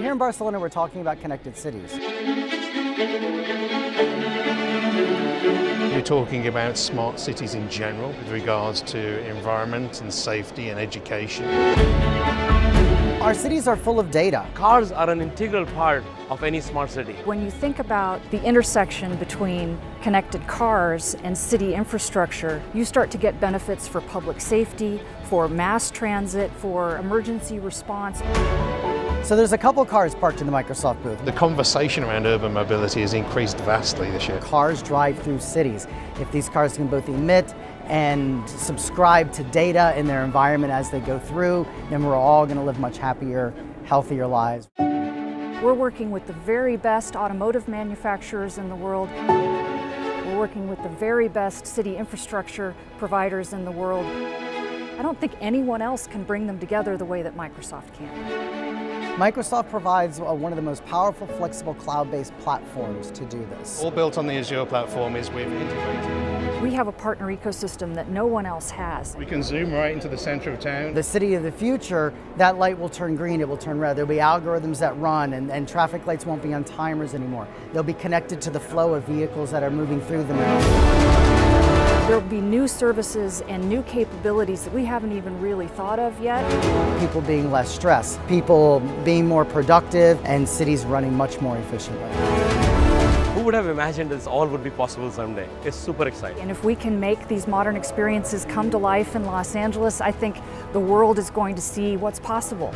Here in Barcelona, we're talking about connected cities. We're talking about smart cities in general with regards to environment and safety and education. Our cities are full of data. Cars are an integral part of any smart city. When you think about the intersection between connected cars and city infrastructure, you start to get benefits for public safety, for mass transit, for emergency response. So there's a couple cars parked in the Microsoft booth. The conversation around urban mobility has increased vastly this year. Cars drive through cities. If these cars can both emit and subscribe to data in their environment as they go through, then we're all going to live much happier, healthier lives. We're working with the very best automotive manufacturers in the world. We're working with the very best city infrastructure providers in the world. I don't think anyone else can bring them together the way that Microsoft can. Microsoft provides uh, one of the most powerful, flexible cloud-based platforms to do this. All built on the Azure platform is we've integrated. We have a partner ecosystem that no one else has. We can zoom right into the center of town. The city of the future, that light will turn green, it will turn red. There'll be algorithms that run and, and traffic lights won't be on timers anymore. They'll be connected to the flow of vehicles that are moving through them. There will be new services and new capabilities that we haven't even really thought of yet. People being less stressed, people being more productive, and cities running much more efficiently. Who would have imagined this all would be possible someday? It's super exciting. And if we can make these modern experiences come to life in Los Angeles, I think the world is going to see what's possible.